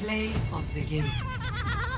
Play of the game.